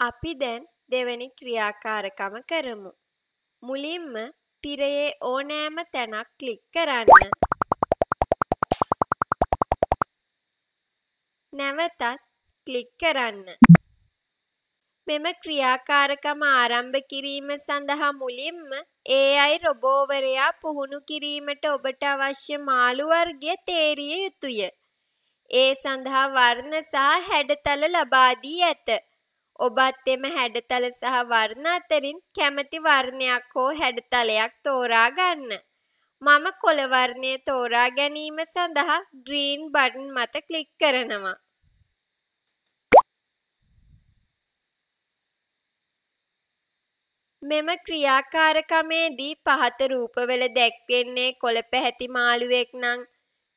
අපි දැන් දෙවැනි ක්‍රියාකාරකම කරමු. මුලින්ම තිරයේ ඕනෑම තැනක් ක්ලික් කරන්න. නැවතත් ක්ලික් කරන්න. මෙම ක්‍රියාකාරකම ආරම්භ කිරීම සඳහා මුලින්ම AI රොබෝවරයා පුහුණු කිරීමට ඔබට අවශ්‍ය මාළු වර්ගය තේරිය යුතුය. ඒ සඳහා වර්ණ සහ හැඩතල ලබා දී ඇත. ඔබත් එම හැඩතල සහ වර්ණ අතරින් කැමති වර්ණයක් හෝ හැඩතලයක් තෝරා ගන්න. මම කොළ වර්ණය තෝරා ගැනීම සඳහා ග්‍රීන් බටන් මත ක්ලික් කරනවා. මෙම ක්‍රියාකාරකමේදී පහත රූපවල දැක්වෙන්නේ කොළ පැහැති මාළුවෙක් නම්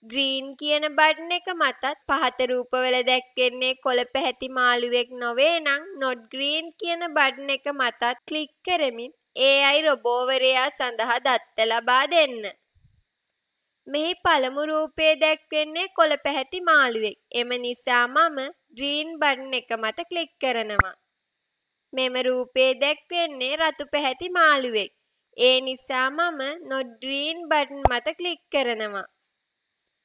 ග්‍රීන් කියන බටන් එක මතත් පහත රූපවල දැක්වෙන්නේ කොළ පැහැති මාළුවෙක් නොවේ නම් නොට් ග්‍රීන් කියන බටන් එක මතත් ක්ලික් කරමින් AI රොබෝවරයා සඳහා දත්ත ලබා දෙන්න. මෙහි පළමු රූපයේ දැක්වෙන්නේ කොළ පැහැති මාළුවෙක්. එම නිසා මම ග්‍රීන් බටන් එක මත ක්ලික් කරනවා. මෙම රූපයේ දැක්වෙන්නේ රතු පැහැති මාළුවෙක්. ඒ නිසා මම නොට් ග්‍රීන් බටන් මත ක්ලික් කරනවා.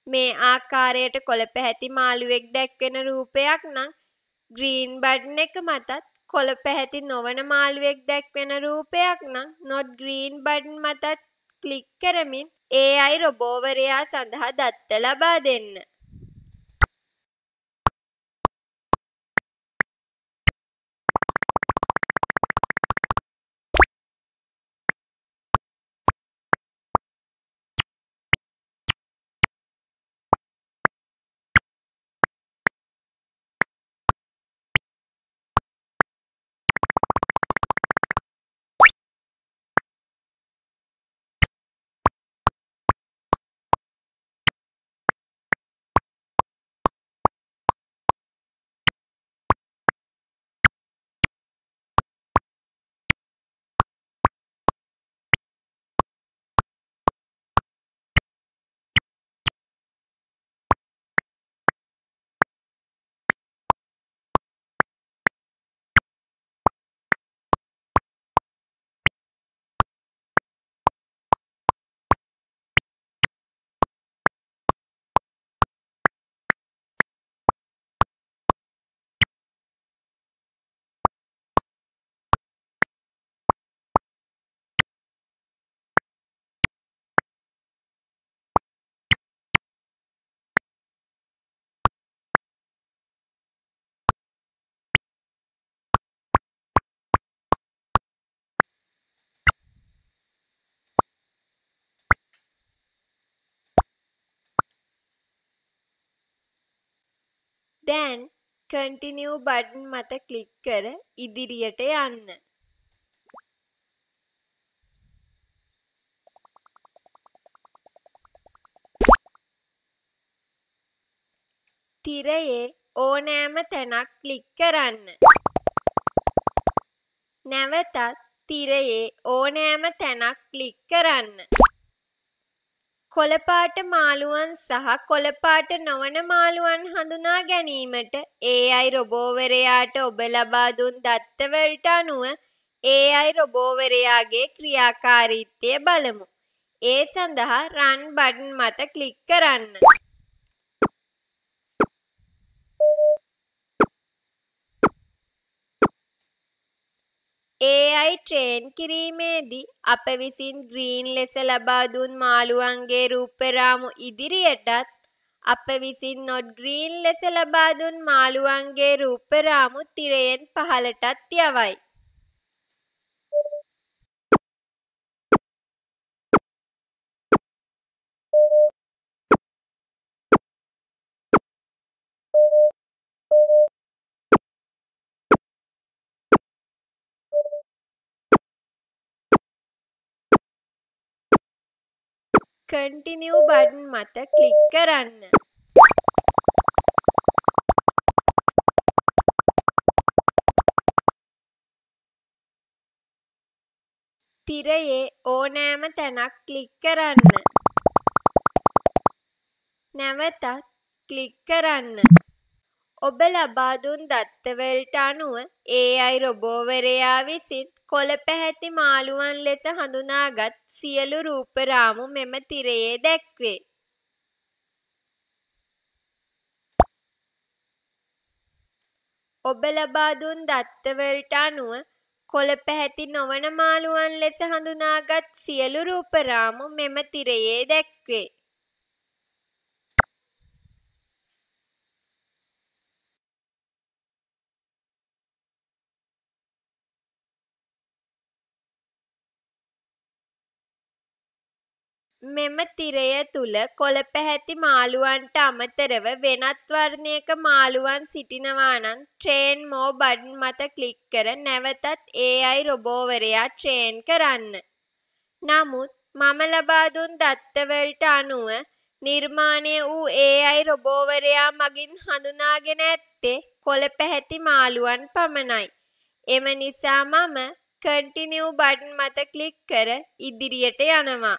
මේ ආකාරයට කොළ පැහැති මාළුවෙක් දැක්වෙන රූපයක් නම් ග්‍රීන් බටන් එක මතත් කොළ පැහැති නොවන මාළුවෙක් දැක්වෙන රූපයක් නම් නොට් ග්‍රීන් බටන් මතත් ක්ලික් කරමින් AI රොබෝවරයා සඳහා දත්ත ලබා දෙන්න. දැන් කන්ටිනියු බටන් මත ක්ලික් කර ඉදිරියට යන්න. තිරයේ ඕනෑම තැනක් ක්ලික් කරන්න. නැවතත් තිරයේ ඕනෑම තැනක් ක්ලික් කරන්න. කොළ පාට මාළුවන් සහ කොළ පාට නොවන මාළුවන් හඳුනා ගැනීමට AI රොබෝවරයාට ඔබ ලබා දුන් දත්ත වලට අනුව AI රොබෝවරයාගේ ක්‍රියාකාරීත්වය බලමු. ඒ සඳහා රන් බටන් මත ක්ලික් කරන්න. AI ට්‍රේන් කිරීමේදී අප විසින් ග්‍රීන් ලෙස ලබා දුන් මාළුවන්ගේ රූප රාමු ඉදිරියටත් අප විසින් නොට් ග්‍රීන් ලෙස ලබා දුන් මාළුවන්ගේ රූප රාමු තිරයෙන් පහළටත් යවයි. කන්ටිනියු බටන් මත ක්ලික් කරන්න. තිරයේ ඕනෑම තැනක් ක්ලික් කරන්න. නැවතත් ක්ලික් කරන්න. ඔබ ලබා දුන් දත්තවලට අනුව AI රොබෝවරයා විසින් කොළ පැහැති මාළුවන් ලෙස හඳුනාගත් සියලු රූප රාමු මෙම තිරයේ දැක්වේ. ඔබ ලබා දුන් දත්තවලට අනුව කොළ පැහැති නොවන මාළුවන් ලෙස හඳුනාගත් සියලු රූප රාමු මෙම තිරයේ දැක්වේ. මෙම තිරය තුළ කොළ පැහැති මාළුවන්ට අමතරව වෙනත් වර්ණයක මාළුවන් සිටිනවා නම් ට්‍රේන් මෝර් බටන් මත ක්ලික් කර නැවතත් AI රොබෝවරයා ට්‍රේන් කරන්න. නමුත් මම ලබා දුන් දත්තවලට අනුව නිර්මාණය වූ AI රොබෝවරයා මගින් හඳුනාගෙන ඇත්තේ කොළ පැහැති මාළුවන් පමණයි. එම නිසා මම කන්ටිනිව් බටන් මත ක්ලික් කර ඉදිරියට යනවා.